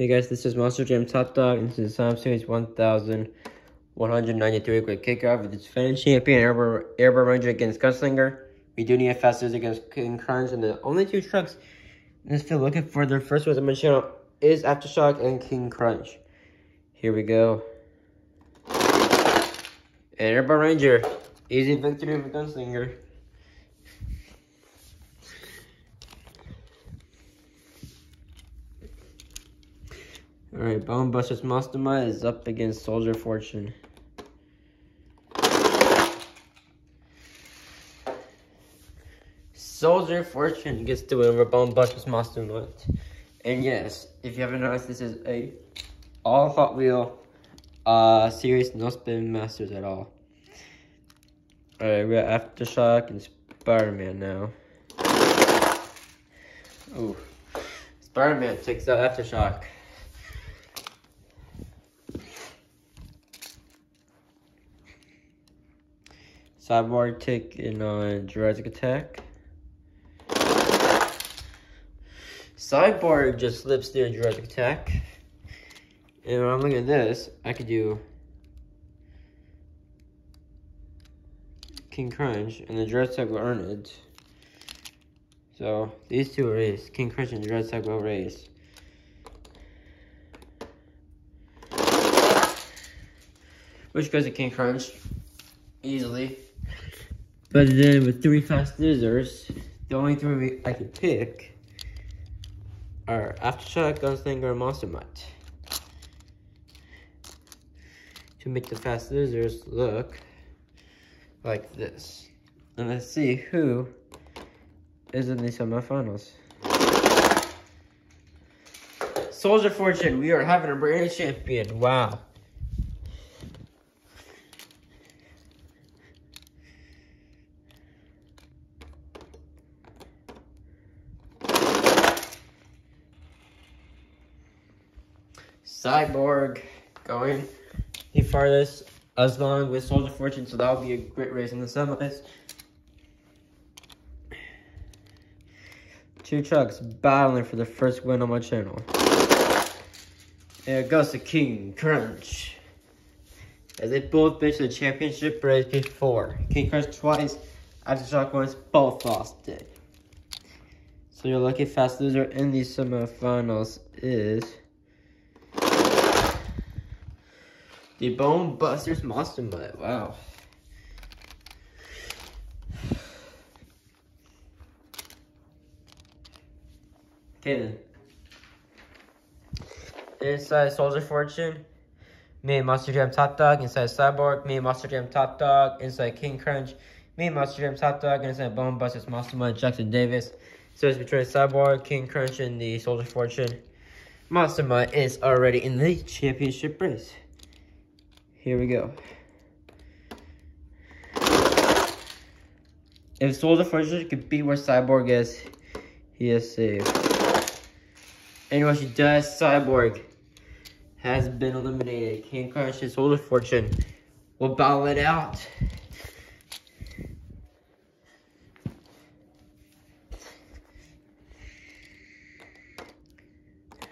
Hey guys, this is Monster Jam Top Dog, and this is Time Series 1193 quick kickoff with its defending champion Airborne, Ranger against Gunslinger. We do need a fast fastest against King Crunch, and the only two trucks in this field looking for their first ones on my channel is Aftershock and King Crunch. Here we go. And Airborne Ranger, easy victory for Gunslinger. Alright, Bone Busters Mastermind is up against Soldier Fortune. Soldier Fortune gets to win over Bone Busters Mastermind. And yes, if you haven't noticed, this is a all Hot Wheel uh, series, no spin masters at all. Alright, we got Aftershock and Spider-Man now. Ooh. Spider-Man takes out Aftershock. Cyborg taking on uh, Jurassic Attack. Cyborg just slips through Jurassic Attack. And when I'm looking at this, I could do King Crunch, and the Jurassic will earn it. So, these two are race. King Crunch and Jurassic will race. Which goes to King Crunch, easily. But then with three fast losers, the only three I could pick are Aftershock, Gunslinger, and Monster Mutt. To make the fast losers look like this. And let's see who is in the semifinals. Soldier Fortune, we are having a brand champion. Wow. Cyborg going the farthest as long with Soldier Fortune, so that'll be a great race in the semis. Two trucks battling for the first win on my channel. It goes to King Crunch. As they both to the championship race before. King Crunch twice, Aftershock once, both lost it. So your lucky fast loser in the semifinals is The Bone Busters Monster Mutt. Wow. Okay then. Inside Soldier Fortune. Me Monster Jam Top Dog. Inside Cyborg. Me Monster Jam Top Dog. Inside King Crunch. Me Monster Jam Top Dog. Inside Bone Busters Monster Mutt. Jackson Davis. So it's between Cyborg, King Crunch, and the Soldier Fortune. Monster Mutt is already in the championship race. Here we go. If Soldier Fortune could be where Cyborg is, he is safe. And what she does, Cyborg has been eliminated. King Crunch and Soldier Fortune will battle it out.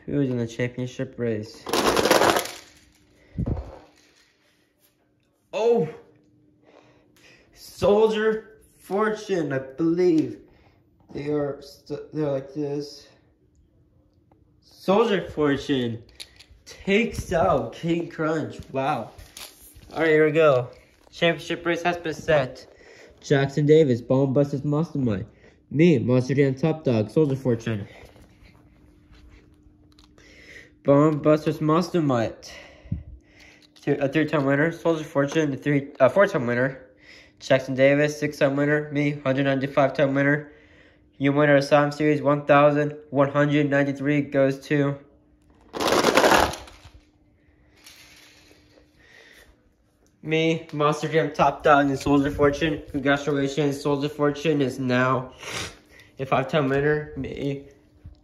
Who's in the championship race? Oh! Soldier Fortune, I believe. They are, they're like this. Soldier Fortune takes out King Crunch. Wow. Alright, here we go. Championship race has been set. Jackson Davis, Bone Busters Mastermind. Me, Monster Jam Top Dog, Soldier Fortune. Bone Busters Mastermind a three-time winner. Soldier Fortune, a three, uh, four-time winner. Jackson Davis, six-time winner. Me, 195-time winner. You winner of Sam Series 1,193 goes to... Me, Monster Jam Top Dog, and Soldier Fortune. Congratulations, Soldier Fortune is now a five-time winner. Me,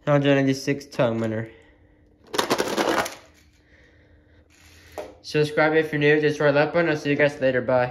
196-time winner. Subscribe if you're new. Just right left button. I'll see you guys later. Bye.